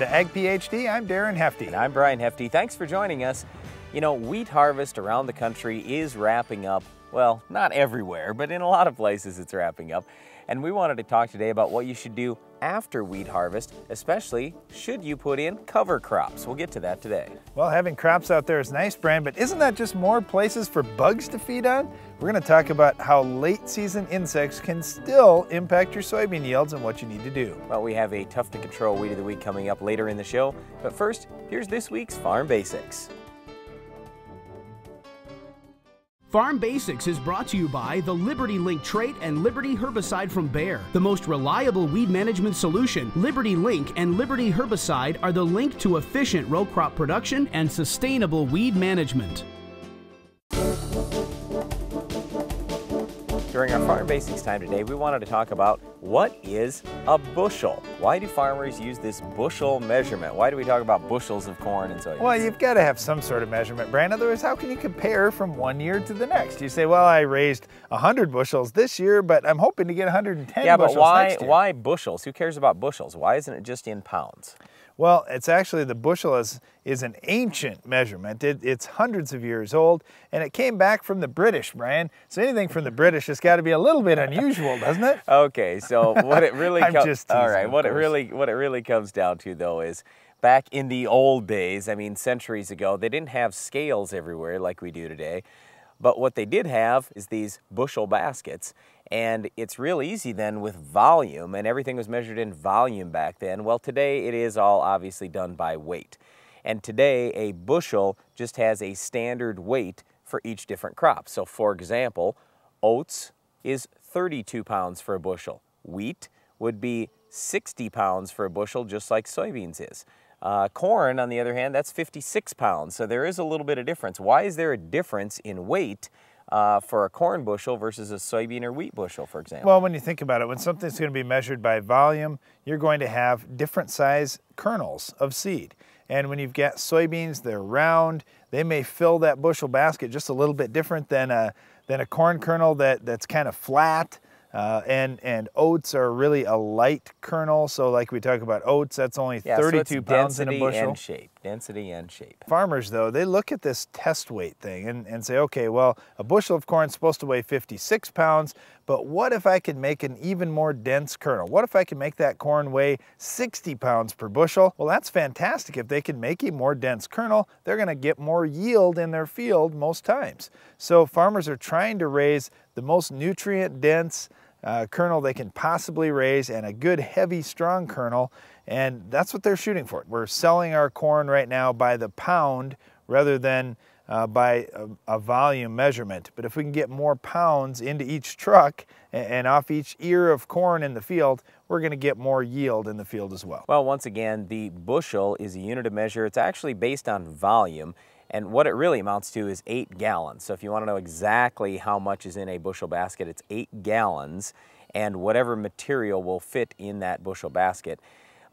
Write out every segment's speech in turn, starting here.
welcome to Ag PhD. I'm Darren Hefty. And I'm Brian Hefty. Thanks for joining us. You know, wheat harvest around the country is wrapping up. Well, not everywhere, but in a lot of places it's wrapping up. And we wanted to talk today about what you should do after wheat harvest, especially should you put in cover crops. We'll get to that today. Well, having crops out there is nice, Brian, but isn't that just more places for bugs to feed on? We're going to talk about how late season insects can still impact your soybean yields and what you need to do. Well, we have a tough to control weed of the week coming up later in the show, but first, here's this week's Farm Basics. Farm Basics is brought to you by the Liberty Link trait and Liberty herbicide from Bayer. The most reliable weed management solution, Liberty Link and Liberty herbicide are the link to efficient row crop production and sustainable weed management. During our Farm Basics time today, we wanted to talk about what is a bushel? Why do farmers use this bushel measurement? Why do we talk about bushels of corn and soybeans? Well, you've got to have some sort of measurement, Brian. Otherwise, how can you compare from one year to the next? You say, well, I raised 100 bushels this year, but I'm hoping to get 110 yeah, bushels but why, next year. why bushels? Who cares about bushels? Why isn't it just in pounds? Well, it's actually the bushel is, is an ancient measurement. It, it's hundreds of years old, and it came back from the British, Brian. So anything from the British has got to be a little bit unusual, doesn't it? Okay, so what it really I'm just teasing, right, of what it really what it really comes down to though is back in the old days, I mean centuries ago, they didn't have scales everywhere like we do today. But what they did have is these bushel baskets. And it's real easy then with volume, and everything was measured in volume back then. Well, today it is all obviously done by weight. And today a bushel just has a standard weight for each different crop. So, for example, oats is 32 pounds for a bushel. Wheat would be 60 pounds for a bushel, just like soybeans is. Uh, corn, on the other hand, that's 56 pounds. So there is a little bit of difference. Why is there a difference in weight uh, for a corn bushel versus a soybean or wheat bushel, for example? Well, when you think about it, when something's going to be measured by volume, you're going to have different size kernels of seed. And when you've got soybeans, they're round. They may fill that bushel basket just a little bit different than a, than a corn kernel that, that's kind of flat. Uh, and, and oats are really a light kernel. So like we talk about oats, that's only yeah, so 32 it's pounds in a bushel. density and shape. Density and shape. Farmers, though, they look at this test weight thing and, and say, okay, well, a bushel of corn is supposed to weigh 56 pounds, but what if I could make an even more dense kernel? What if I could make that corn weigh 60 pounds per bushel? Well, that's fantastic. If they can make a more dense kernel, they're going to get more yield in their field most times. So farmers are trying to raise the most nutrient dense uh, kernel they can possibly raise and a good heavy strong kernel and that's what they're shooting for. We're selling our corn right now by the pound rather than uh, by a, a volume measurement. But if we can get more pounds into each truck and, and off each ear of corn in the field, we're going to get more yield in the field as well. Well, once again, the bushel is a unit of measure. It's actually based on volume. And what it really amounts to is eight gallons. So if you want to know exactly how much is in a bushel basket, it's eight gallons and whatever material will fit in that bushel basket.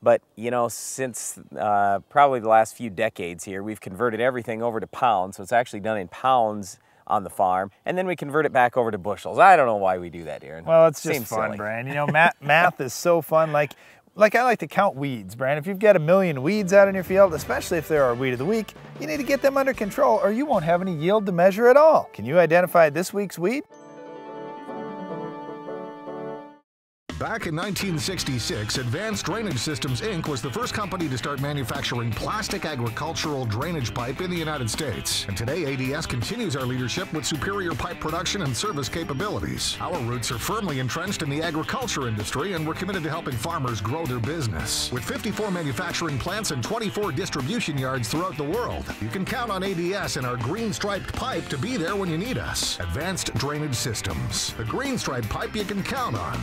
But you know, since uh, probably the last few decades here, we've converted everything over to pounds. So it's actually done in pounds on the farm, and then we convert it back over to bushels. I don't know why we do that, Darren. Well, it's just Seems fun, silly. Brian. You know, math, math is so fun. Like, like I like to count weeds, Brian. If you've got a million weeds out in your field, especially if they're our weed of the week, you need to get them under control or you won't have any yield to measure at all. Can you identify this week's weed? Back in 1966, Advanced Drainage Systems Inc. was the first company to start manufacturing plastic agricultural drainage pipe in the United States. And today, ADS continues our leadership with superior pipe production and service capabilities. Our roots are firmly entrenched in the agriculture industry, and we're committed to helping farmers grow their business. With 54 manufacturing plants and 24 distribution yards throughout the world, you can count on ADS and our green striped pipe to be there when you need us. Advanced Drainage Systems, the green striped pipe you can count on.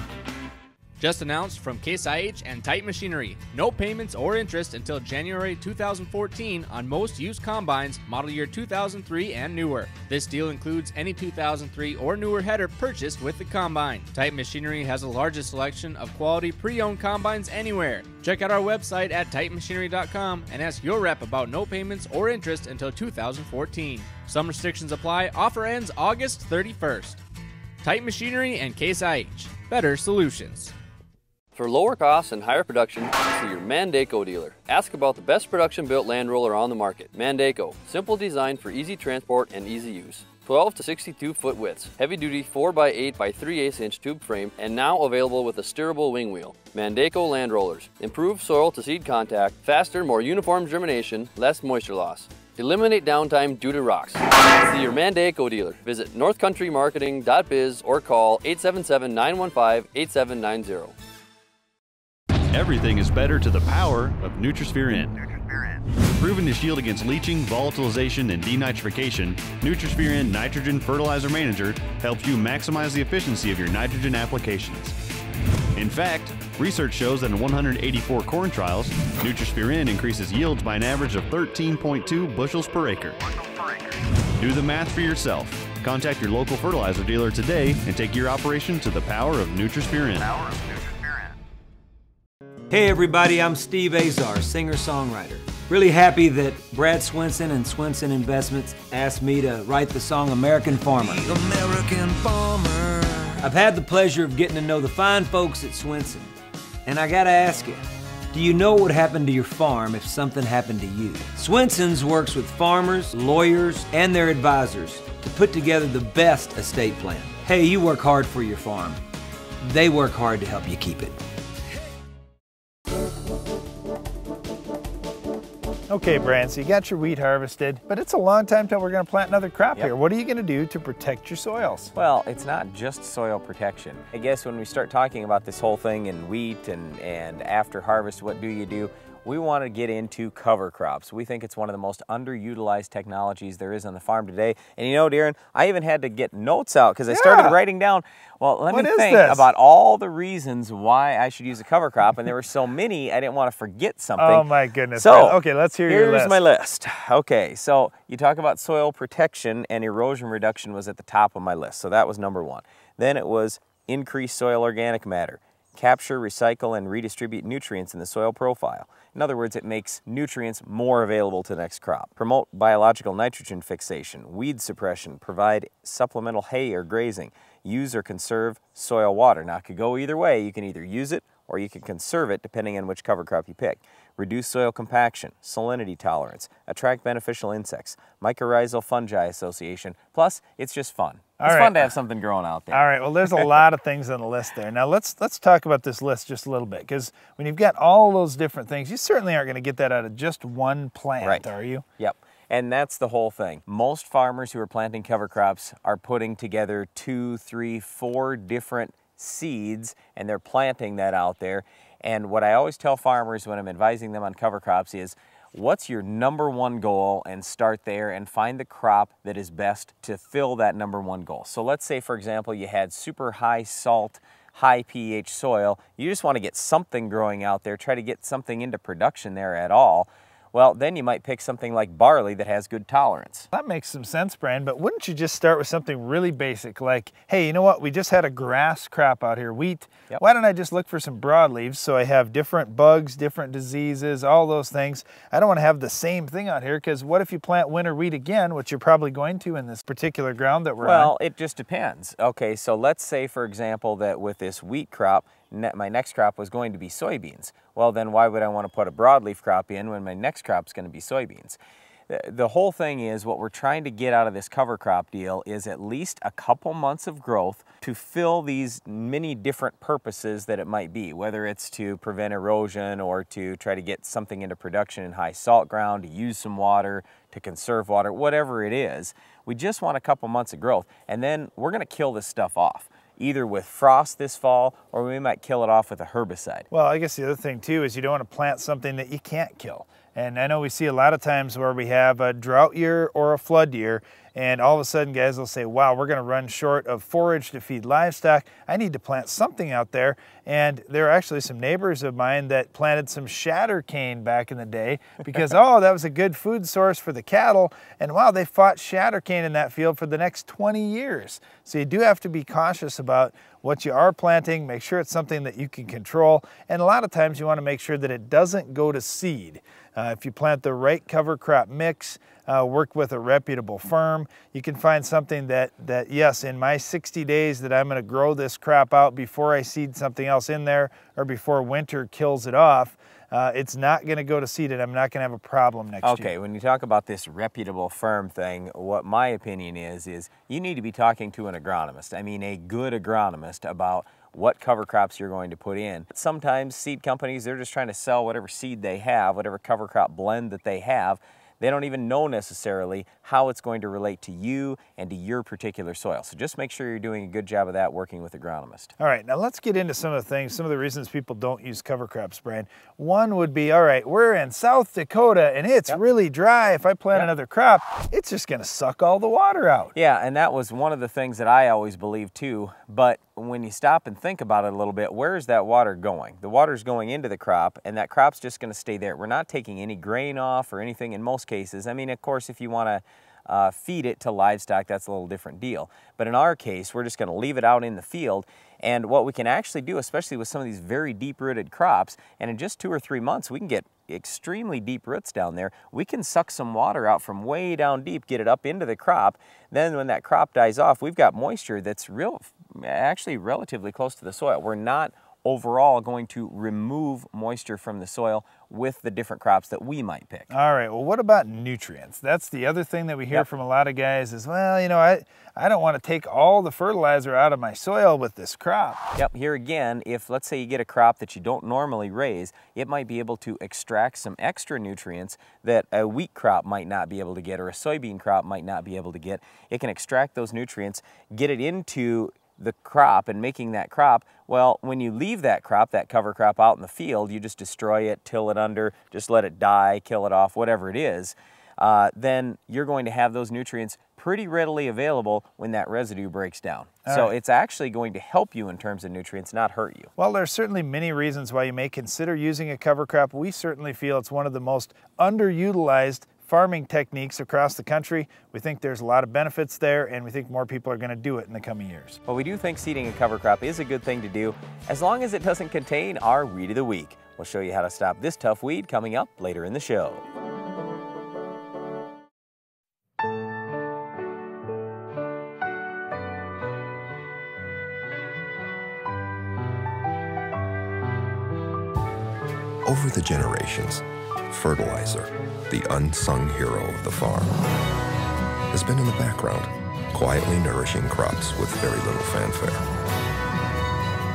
Just announced from Case IH and Titan Machinery. No payments or interest until January 2014 on most used combines model year 2003 and newer. This deal includes any 2003 or newer header purchased with the combine. Titan Machinery has the largest selection of quality pre-owned combines anywhere. Check out our website at titanmachinery.com and ask your rep about no payments or interest until 2014. Some restrictions apply. Offer ends August 31st. Titan Machinery and Case IH. Better solutions. For lower costs and higher production, see your Mandako dealer. Ask about the best production built land roller on the market. Mandako, simple design for easy transport and easy use. 12 to 62 foot widths, heavy duty 4x8 by 3 8 inch tube frame, and now available with a steerable wing wheel. Mandako land rollers. Improved soil to seed contact, faster, more uniform germination, less moisture loss. Eliminate downtime due to rocks. See your Mandako dealer. Visit northcountrymarketing.biz or call 877 915 8790. Everything is better to the power of Nutrisphere N. Proven to shield against leaching, volatilization, and denitrification, Nutrisphere N Nitrogen Fertilizer Manager helps you maximize the efficiency of your nitrogen applications. In fact, research shows that in 184 corn trials, Nutrisphere N increases yields by an average of 13.2 bushels per acre. Do the math for yourself. Contact your local fertilizer dealer today and take your operation to the power of Nutrisphere N. Hey everybody, I'm Steve Azar, singer-songwriter. Really happy that Brad Swinson and Swinson Investments asked me to write the song American Farmer. American Farmer. I've had the pleasure of getting to know the fine folks at Swinson. And I gotta ask you, do you know what would happen to your farm if something happened to you? Swinson's works with farmers, lawyers, and their advisors to put together the best estate plan. Hey, you work hard for your farm. They work hard to help you keep it. Okay, Brian, so you got your wheat harvested, but it's a long time till we're gonna plant another crop Yep. here. What are you gonna do to protect your soils? Well, it's not just soil protection. I guess when we start talking about this whole thing in wheat and, and after harvest, what do you do? We want to get into cover crops. We think it's one of the most underutilized technologies there is on the farm today. And you know, Darren, I even had to get notes out because I started writing down, well, let What me think this? about all the reasons why I should use a cover crop. And there were so many, I didn't want to forget oh, something. Oh my goodness. So, okay, let's hear your list. Here's my list. Okay, so you talk about soil protection and erosion reduction was at the top of my list. So that was number one. Then it was increased soil organic matter, capture, recycle, and redistribute nutrients in the soil profile. In other words, it makes nutrients more available to the next crop. Promote biological nitrogen fixation, weed suppression, provide supplemental hay or grazing, use or conserve soil water. Now, it could go either way. You can either use it or you can conserve it depending on which cover crop you pick. Reduce soil compaction, salinity tolerance, attract beneficial insects, mycorrhizal fungi association. Plus, it's just fun. All it's right. fun to have something growing out there. All right. Well, there's a lot of things on the list there. Now let's let's talk about this list just a little bit because when you've got all those different things, you certainly aren't going to get that out of just one plant, Right. are you? Yep. And that's the whole thing. Most farmers who are planting cover crops are putting together two, three, four different seeds and they're planting that out there. And what I always tell farmers when I'm advising them on cover crops is what's your number one goal and start there and find the crop that is best to fill that number one goal. So let's say, for example, you had super high salt, high pH soil. You just want to get something growing out there, try to get something into production there at all. Well, then you might pick something like barley that has good tolerance. That makes some sense, Brian, but wouldn't you just start with something really basic like, hey, you know what? We just had a grass crop out here, wheat. Yep. Why don't I just look for some broadleaves so I have different bugs, different diseases, all those things? I don't want to have the same thing out here because what if you plant winter wheat again, which you're probably going to in this particular ground that we're Well, on? Well, it just depends. Okay, so let's say, for example, that with this wheat crop, my next crop was going to be soybeans. Well, then why would I want to put a broadleaf crop in when my next crop is going to be soybeans? The- The whole thing is what we're trying to get out of this cover crop deal is at least a couple months of growth to fill these many different purposes that it might be, whether it's to prevent erosion or to try to get something into production in high salt ground, to use some water, to conserve water, whatever it is. We just want a couple months of growth and then we're going to kill this stuff off either with frost this fall or we might kill it off with a herbicide. Well, I guess the other thing too is you don't want to plant something that you can't kill. And I know we see a lot of times where we have a drought year or a flood year, and all of a sudden guys will say, wow, we're going to run short of forage to feed livestock. I need to plant something out there. And there are actually some neighbors of mine that planted some shatter cane back in the day because, oh, that was a good food source for the cattle. And wow, they fought shatter cane in that field for the next 20 years. So you do have to be cautious about what you are planting, make sure it's something that you can control, and a lot of times you want to make sure that it doesn't go to seed. Uh, if you plant the right cover crop mix, uh, work with a reputable firm. You can find something that, that yes, in my 60 days that I'm going to grow this crop out before I seed something else in there or before winter kills it off, uh, it's not going to go to seed and I'm not going to have a problem next okay, year. Okay, when you talk about this reputable firm thing, what my opinion is, is you need to be talking to an agronomist. I mean, a good agronomist about what cover crops you're going to put in. Sometimes seed companies, they're just trying to sell whatever seed they have, whatever cover crop blend that they have, they don't even know necessarily how it's going to relate to you and to your particular soil. So just make sure you're doing a good job of that working with agronomist. All right, now let's get into some of the things, some of the reasons people don't use cover crops, Brian. One would be, all right, we're in South Dakota and it's yep. really dry. If I plant yep. another crop, it's just gonna suck all the water out. Yeah, and that was one of the things that I always believed too, but when you stop and think about it a little bit, where is that water going? The water's going into the crop and that crop's just gonna stay there. We're not taking any grain off or anything in most cases. I mean, of course, if you wanna uh, feed it to livestock, that's a little different deal. But in our case, we're just gonna leave it out in the field and what we can actually do, especially with some of these very deep-rooted crops, and in just two or three months, we can get extremely deep roots down there. We can suck some water out from way down deep, get it up into the crop. Then when that crop dies off, we've got moisture that's real, actually relatively close to the soil. We're not overall going to remove moisture from the soil with the different crops that we might pick. All right, well what about nutrients? That's the other thing that we hear yep. from a lot of guys is, well, you know, I, I don't want to take all the fertilizer out of my soil with this crop. Yep, here again, if let's say you get a crop that you don't normally raise, it might be able to extract some extra nutrients that a wheat crop might not be able to get or a soybean crop might not be able to get. It can extract those nutrients, get it into the crop and making that crop, well, when you leave that crop, that cover crop out in the field, you just destroy it, till it under, just let it die, kill it off, whatever it is, uh, then you're going to have those nutrients pretty readily available when that residue breaks down. All so right. it's actually going to help you in terms of nutrients, not hurt you. Well, there's certainly many reasons why you may consider using a cover crop. We certainly feel it's one of the most underutilized farming techniques across the country. We think there's a lot of benefits there and we think more people are going to do it in the coming years. Well, we do think seeding a cover crop is a good thing to do as long as it doesn't contain our weed of the week. We'll show you how to stop this tough weed coming up later in the show. Over the generations, fertilizer the unsung hero of the farm, has been in the background, quietly nourishing crops with very little fanfare.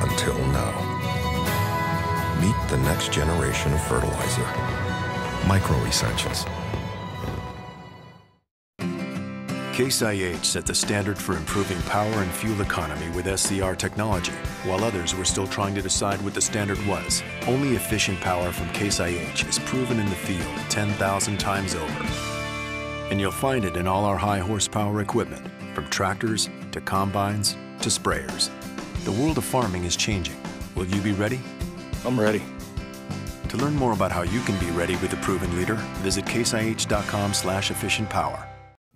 Until now. Meet the next generation of fertilizer. Micro Essentials. Case IH set the standard for improving power and fuel economy with SCR technology, while others were still trying to decide what the standard was. Only efficient power from Case IH is proven in the field 10,000 times over. And you'll find it in all our high horsepower equipment, from tractors to combines to sprayers. The world of farming is changing. Will you be ready? I'm ready. To learn more about how you can be ready with a proven leader, visit caseih.com slash efficient power.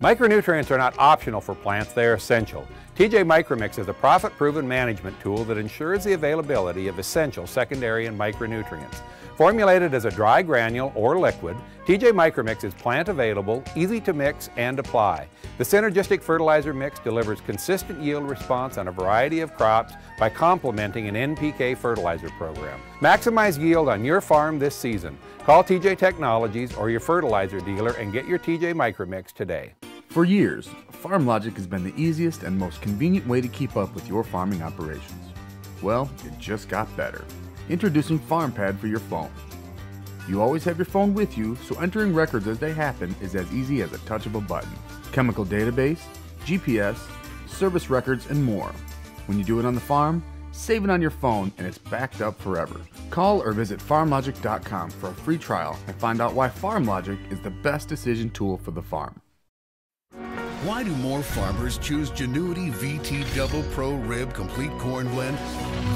Micronutrients are not optional for plants, they are essential. TJ Micromix is a profit-proven management tool that ensures the availability of essential secondary and micronutrients. Formulated as a dry granule or liquid, TJ Micromix is plant available, easy to mix and apply. The synergistic fertilizer mix delivers consistent yield response on a variety of crops by complementing an NPK fertilizer program. Maximize yield on your farm this season. Call TJ Technologies or your fertilizer dealer and get your TJ Micromix today. For years, FarmLogic has been the easiest and most convenient way to keep up with your farming operations. Well, it just got better. Introducing FarmPad for your phone. You always have your phone with you, so entering records as they happen is as easy as a touch of a button. Chemical database, GPS, service records, and more. When you do it on the farm, save it on your phone and it's backed up forever. Call or visit farmlogic.com for a free trial and find out why FarmLogic is the best decision tool for the farm. Why do more farmers choose Genuity VT Double Pro Rib Complete Corn Blend?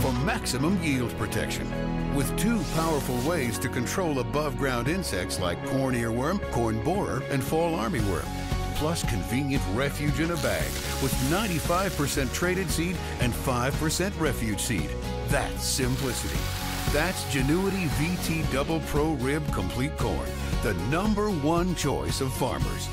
For maximum yield protection. With two powerful ways to control above ground insects like corn earworm, corn borer, and fall armyworm. Plus convenient refuge in a bag with 95% traited seed and 5% refuge seed. That's simplicity. That's Genuity VT Double Pro Rib Complete Corn, the number one choice of farmers.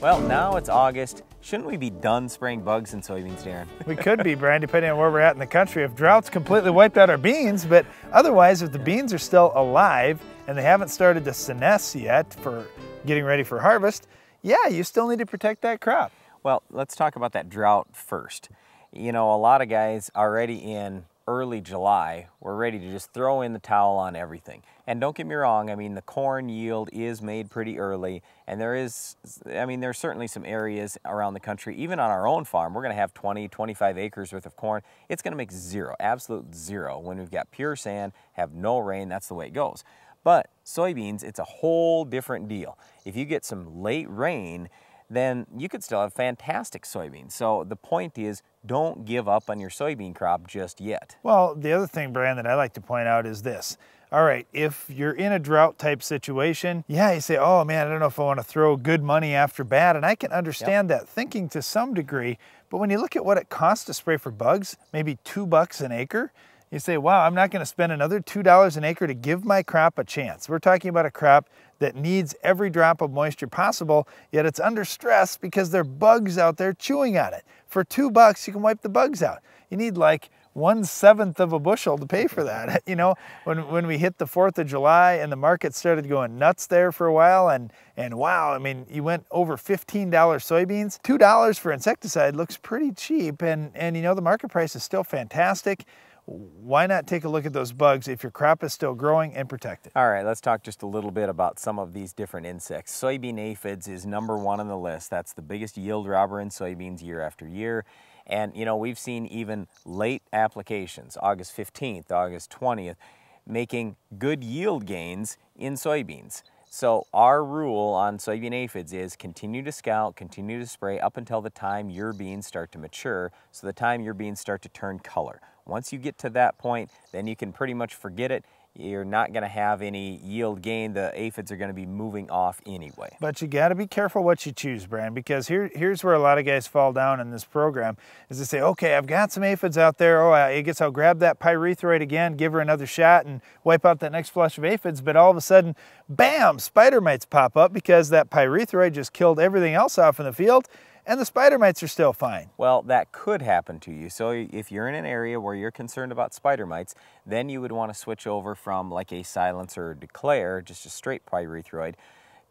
Well, now it's August. Shouldn't we be done spraying bugs in soybeans, Darren? We could be, Brian, depending on where we're at in the country. If droughts completely wiped out our beans, but otherwise, if the beans are still alive and they haven't started to senesce yet for getting ready for harvest, yeah, you still need to protect that crop. Well, let's talk about that drought first. You know, a lot of guys already in early July, we're ready to just throw in the towel on everything. And don't get me wrong, I mean, the corn yield is made pretty early, and there is, I mean, there's certainly some areas around the country, even on our own farm, we're gonna have 20, 25 acres worth of corn. It's gonna make zero, absolute zero. When we've got pure sand, have no rain, that's the way it goes. But soybeans, it's a whole different deal. If you get some late rain, then you could still have fantastic soybeans. So the point is, don't give up on your soybean crop just yet. Well, the other thing, Brian, that I like to point out is this. All right, if you're in a drought type situation, yeah, you say, oh man, I don't know if I want to throw good money after bad. And I can understand yep. that thinking to some degree. But when you look at what it costs to spray for bugs, maybe two bucks an acre, you say, wow, I'm not going to spend another $2 an acre to give my crop a chance. We're talking about a crop that needs every drop of moisture possible, yet it's under stress because there are bugs out there chewing on it. For two bucks, you can wipe the bugs out. You need like one seventh of a bushel to pay for that. You know, when, when we hit the 4th of July and the market started going nuts there for a while and, and wow, I mean, you went over $15 soybeans, $2 for insecticide looks pretty cheap and, and you know, the market price is still fantastic why not take a look at those bugs if your crop is still growing and protected? All right, let's talk just a little bit about some of these different insects. Soybean aphids is number one on the list. That's the biggest yield robber in soybeans year after year. And you know, we've seen even late applications, August 15th, August 20th, making good yield gains in soybeans. So our rule on soybean aphids is continue to scout, continue to spray up until the time your beans start to mature, so the time your beans start to turn color. Once you get to that point, then you can pretty much forget it. You're not going to have any yield gain. The aphids are going to be moving off anyway. But you got to be careful what you choose, Brian, because here, here's where a lot of guys fall down in this program is they say, okay, I've got some aphids out there. Oh, I guess I'll grab that pyrethroid again, give her another shot and wipe out that next flush of aphids. But all of a sudden, bam, spider mites pop up because that pyrethroid just killed everything else off in the field and the spider mites are still fine. Well, that could happen to you. So if you're in an area where you're concerned about spider mites, then you would want to switch over from like a silencer or declare, just a straight pyrethroid,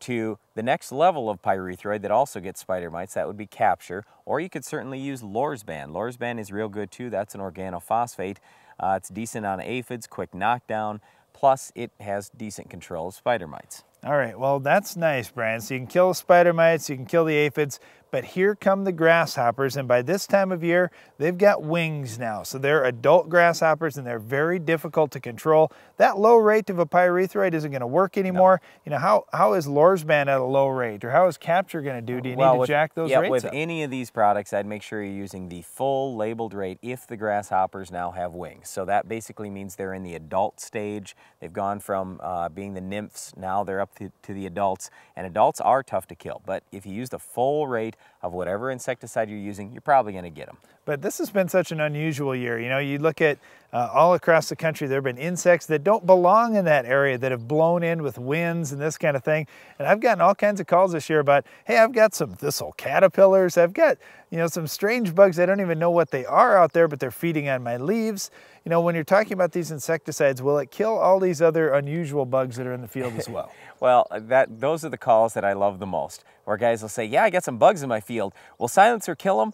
to the next level of pyrethroid that also gets spider mites, that would be capture, or you could certainly use Lorsban. Lorsban is real good too, that's an organophosphate. Uh, it's decent on aphids, quick knockdown, plus it has decent control of spider mites. All right, well that's nice, Brian. So you can kill the spider mites, you can kill the aphids, but here come the grasshoppers, and by this time of year, they've got wings now. So they're adult grasshoppers, and they're very difficult to control. That low rate of a pyrethroid isn't going to work anymore. No. You know, how, how is Lorsban at a low rate, or how is Capture going to do? Do you well, need to with, jack those yeah, rates with up? any of these products, I'd make sure you're using the full labeled rate if the grasshoppers now have wings. So that basically means they're in the adult stage. They've gone from uh, being the nymphs, now they're up to, to the adults, and adults are tough to kill. But if you use the full rate of whatever insecticide you're using, you're probably going to get them. But this has been such an unusual year. You know, you look at uh, all across the country, there have been insects that don't belong in that area that have blown in with winds and this kind of thing. And I've gotten all kinds of calls this year about, hey, I've got some thistle caterpillars. I've got, you know, some strange bugs. I don't even know what they are out there, but they're feeding on my leaves. You know, when you're talking about these insecticides, will it kill all these other unusual bugs that are in the field as well? well, that those are the calls that I love the most, where guys will say, yeah, I got some bugs in my field. Will silencer kill them?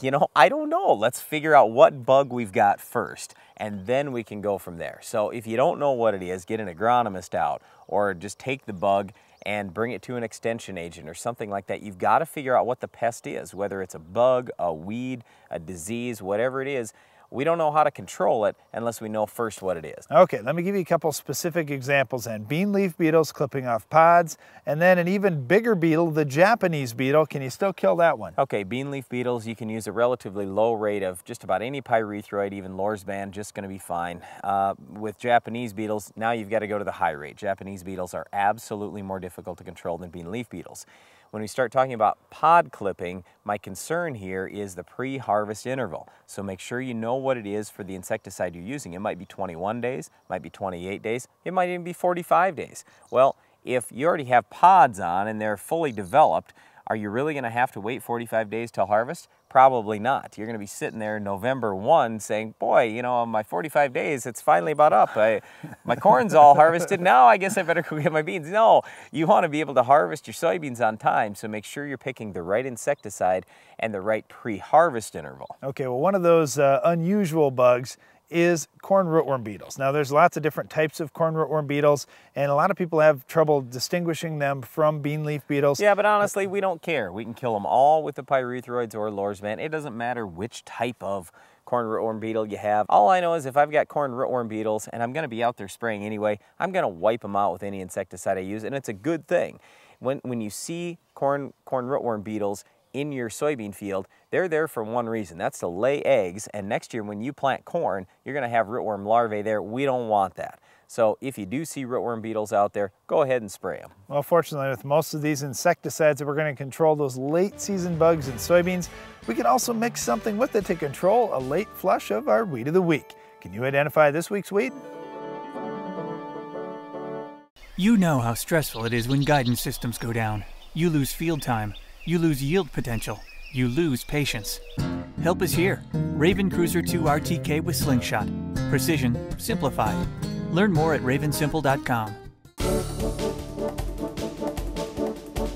you know, I don't know. Let's figure out what bug we've got first, and then we can go from there. So if you don't know what it is, get an agronomist out, or just take the bug and bring it to an extension agent or something like that. You've got to figure out what the pest is, whether it's a bug, a weed, a disease, whatever it is we don't know how to control it unless we know first what it is. Okay, let me give you a couple specific examples then. Bean leaf beetles clipping off pods, and then an even bigger beetle, the Japanese beetle. Can you still kill that one? Okay, bean leaf beetles, you can use a relatively low rate of just about any pyrethroid, even Lorsban, just gonna be fine. Uh, with Japanese beetles, now you've got to go to the high rate. Japanese beetles are absolutely more difficult to control than bean leaf beetles. When we start talking about pod clipping, my concern here is the pre-harvest interval. So make sure you know what it is for the insecticide you're using. It might be 21 days, might be 28 days, it might even be 45 days. Well, if you already have pods on and they're fully developed, Are you really going to have to wait 45 days till harvest? Probably not. You're going to be sitting there November 1 saying, boy, you know, on my 45 days, it's finally about up. I, my corn's all harvested. Now I guess I better go get my beans. No, you want to be able to harvest your soybeans on time, so make sure you're picking the right insecticide and the right pre-harvest interval. Okay, well, one of those uh, unusual bugs is corn rootworm beetles. Now there's lots of different types of corn rootworm beetles and a lot of people have trouble distinguishing them from bean leaf beetles. Yeah, but honestly, we don't care. We can kill them all with the pyrethroids or Lorsban. It doesn't matter which type of corn rootworm beetle you have. All I know is if I've got corn rootworm beetles and I'm gonna be out there spraying anyway, I'm gonna wipe them out with any insecticide I use and it's a good thing. When, when you see corn, corn rootworm beetles, in your soybean field, they're there for one reason. That's to lay eggs. And next year when you plant corn, you're going to have rootworm larvae there. We don't want that. So if you do see rootworm beetles out there, go ahead and spray them. Well, fortunately, with most of these insecticides that we're going to control those late season bugs in soybeans, we can also mix something with it to control a late flush of our weed of the week. Can you identify this week's weed? You know how stressful it is when guidance systems go down. You lose field time you lose yield potential. You lose patience. Help is here. Raven Cruizer 2 RTK with Slingshot. Precision simplified. Learn more at ravensimple.com.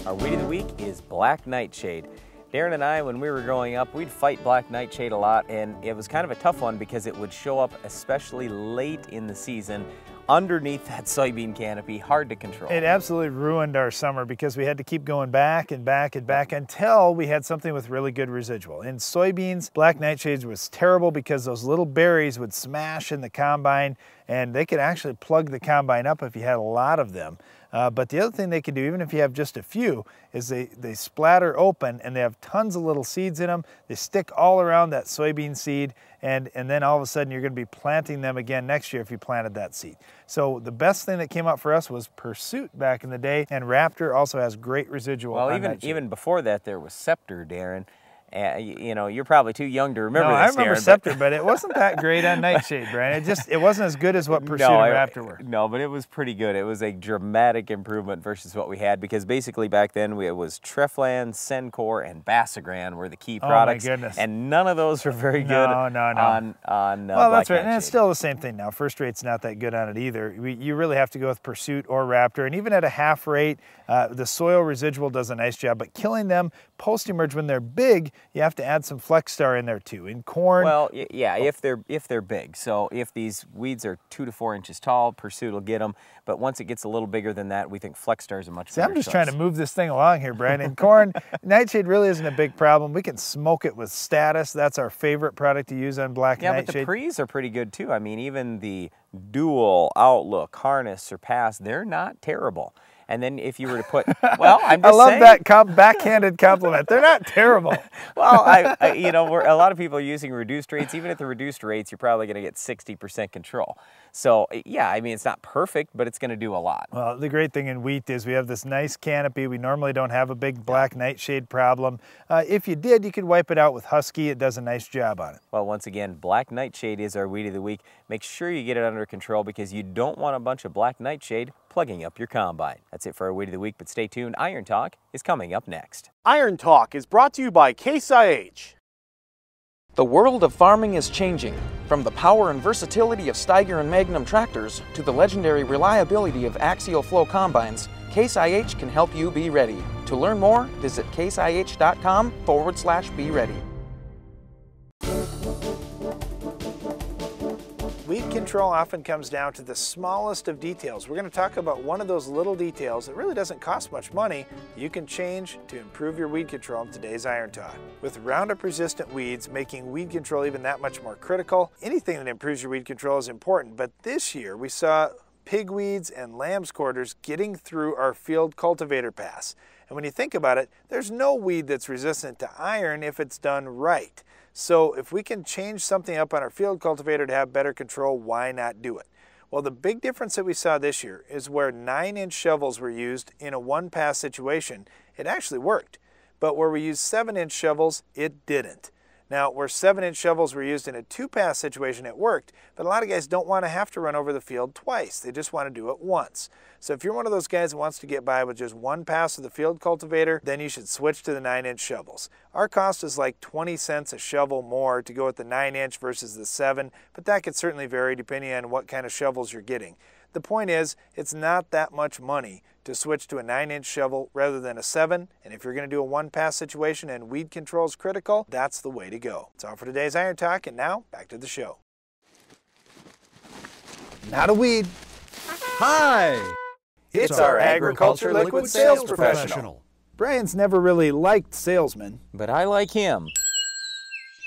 Our weed of the week is black nightshade. Darren and I, when we were growing up, we'd fight black nightshade a lot, and it was kind of a tough one because it would show up especially late in the season underneath that soybean canopy, hard to control. It absolutely ruined our summer because we had to keep going back and back and back until we had something with really good residual. In soybeans, black nightshades was terrible because those little berries would smash in the combine and they could actually plug the combine up if you had a lot of them. Uh, but the other thing they can do, even if you have just a few, is they, they splatter open and they have tons of little seeds in them. They stick all around that soybean seed and, and then all of a sudden you're going to be planting them again next year if you planted that seed. So the best thing that came out for us was Pursuit back in the day and Raptor also has great residual. Well, even, even before that there was Scepter, Darren. Uh, you know, you're probably too young to remember no, this, I remember Darren, Scepter, but... but... it wasn't that great on Nightshade, Brian. It just it wasn't as good as what Pursuit no, Raptor were. No, but it was pretty good. It was a dramatic improvement versus what we had because basically back then we, it was Treflan, Sencor, and Basagran were the key products. Oh my goodness! And none of those were very good no, no, no. on on. Uh, well, Black that's right, Nightshade. and it's still the same thing now. FirstRate's not that good on it either. We, you really have to go with Pursuit or Raptor, and even at a half rate, uh, the soil residual does a nice job. But killing them post-emerge when they're big, you have to add some Flexstar in there too. In corn, well, yeah, oh. if they're if they're big. So if these weeds are two to four inches tall, Pursuit will get them. But once it gets a little bigger than that, we think Flexstar is a much See, better I'm just choice. trying to move this thing along here, Brandon. Corn, nightshade really isn't a big problem. We can smoke it with status. That's our favorite product to use on black yeah, nightshade. but the pre's are pretty good too. I mean, even the dual outlook, harness, surpass, they're not terrible. And then if you were to put, well, I'm just I love saying. that com backhanded compliment. They're not terrible. well, I, I, you know, we're, a lot of people are using reduced rates. Even at the reduced rates, you're probably going to get 60% control. So yeah, I mean, it's not perfect, but it's going to do a lot. Well, the great thing in wheat is we have this nice canopy. We normally don't have a big black nightshade problem. Uh, if you did, you could wipe it out with Husky. It does a nice job on it. Well, once again, black nightshade is our weed of the week. Make sure you get it under control because you don't want a bunch of black nightshade plugging up your combine. That's it for our weed of the week, but stay tuned. Iron Talk is coming up next. Iron Talk is brought to you by Case IH. The world of farming is changing. From the power and versatility of Steiger and Magnum tractors to the legendary reliability of axial flow combines, Case IH can help you be ready. To learn more, visit caseih.com forward slash be ready. Weed control often comes down to the smallest of details. We're going to talk about one of those little details that really doesn't cost much money you can change to improve your weed control in today's Iron Talk. With Roundup resistant weeds making weed control even that much more critical, anything that improves your weed control is important, but this year we saw pigweeds and lamb's quarters getting through our field cultivator pass. And when you think about it, there's no weed that's resistant to iron if it's done right. So if we can change something up on our field cultivator to have better control, why not do it? Well, the big difference that we saw this year is where 9-inch shovels were used in a one-pass situation, it actually worked. But where we used 7-inch shovels, it didn't. Now, where 7-inch shovels were used in a two-pass situation, it worked, but a lot of guys don't want to have to run over the field twice. They just want to do it once. So if you're one of those guys that wants to get by with just one pass of the field cultivator, then you should switch to the 9-inch shovels. Our cost is like 20 cents a shovel more to go with the 9-inch versus the 7, but that could certainly vary depending on what kind of shovels you're getting. The point is, it's not that much money to switch to a 9-inch shovel rather than a 7, and if you're going to do a one-pass situation and weed control is critical, that's the way to go. That's all for today's Iron Talk, and now, back to the show. Not a weed. Hi! It's, it's our agriculture liquid sales professional. Brian's never really liked salesmen. But I like him.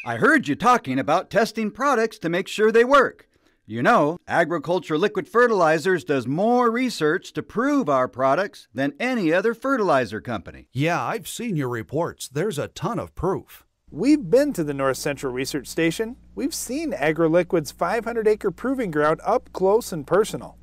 I heard you talking about testing products to make sure they work. You know, Agriculture Liquid Fertilizers does more research to prove our products than any other fertilizer company. Yeah, I've seen your reports. There's a ton of proof. We've been to the North Central Research Station. We've seen AgroLiquid's 500 acre proving ground up close and personal.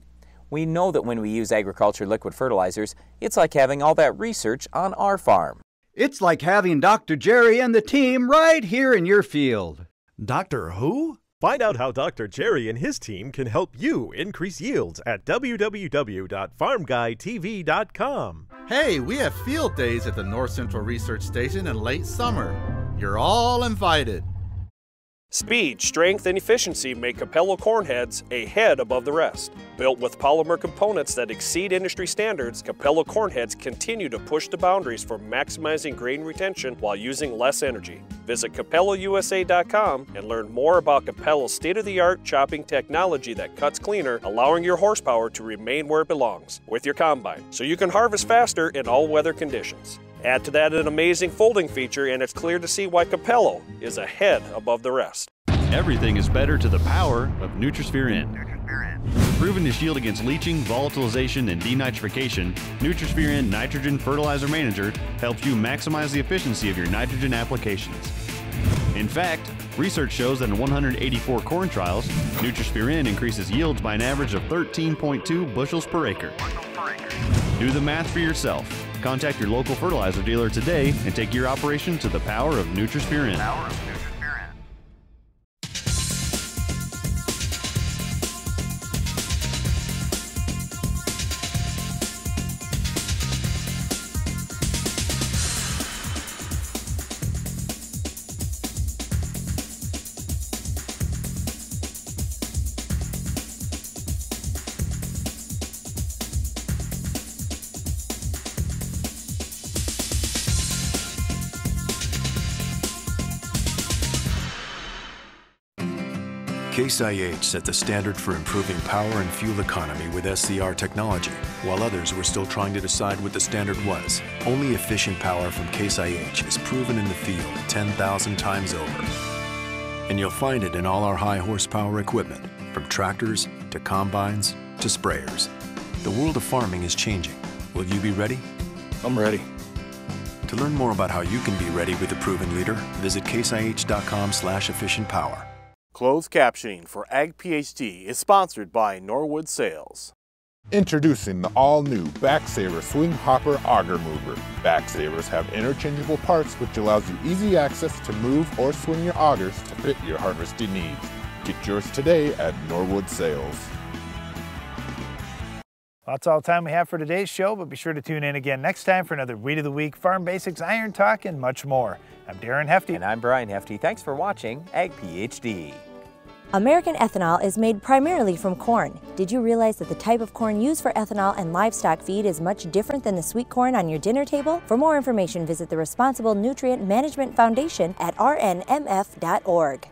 We know that when we use agriculture liquid fertilizers, it's like having all that research on our farm. It's like having Dr. Jerry and the team right here in your field. Doctor who? Find out how Dr. Jerry and his team can help you increase yields at www.farmguytv.com. Hey, we have field days at the North Central Research Station in late summer. You're all invited. Speed, strength, and efficiency make Capello corn heads a head above the rest. Built with polymer components that exceed industry standards, Capello corn heads continue to push the boundaries for maximizing grain retention while using less energy. Visit CapelloUSA.com and learn more about Capello's state-of-the-art chopping technology that cuts cleaner, allowing your horsepower to remain where it belongs, with your combine, so you can harvest faster in all weather conditions. Add to that an amazing folding feature, and it's clear to see why Capello is ahead above the rest. Everything is better to the power of Nutrisphere N. Proven to shield against leaching, volatilization, and denitrification, Nutrisphere N Nitrogen Fertilizer Manager helps you maximize the efficiency of your nitrogen applications. In fact, research shows that in 184 corn trials, Nutrisphere N increases yields by an average of 13.2 bushels per acre. Do the math for yourself. Contact your local fertilizer dealer today and take your operation to the power of Nutrisphere N. Case IH set the standard for improving power and fuel economy with SCR technology, while others were still trying to decide what the standard was. Only efficient power from Case IH is proven in the field 10,000 times over. And you'll find it in all our high horsepower equipment, from tractors to combines to sprayers. The world of farming is changing. Will you be ready? I'm ready. To learn more about how you can be ready with a proven leader, visit caseih.com slash efficient power. Closed captioning for Ag PhD is sponsored by Norwood Sales. Introducing the all-new Backsaver Swing Hopper Auger Mover. Backsavers have interchangeable parts which allows you easy access to move or swing your augers to fit your harvesting needs. Get yours today at Norwood Sales. That's all the time we have for today's show, but be sure to tune in again next time for another Weed of the Week, Farm Basics, Iron Talk, and much more. I'm Darren Hefty. And I'm Brian Hefty. Thanks for watching Ag PhD. American ethanol is made primarily from corn. Did you realize that the type of corn used for ethanol and livestock feed is much different than the sweet corn on your dinner table? For more information, visit the Responsible Nutrient Management Foundation at rnmf.org.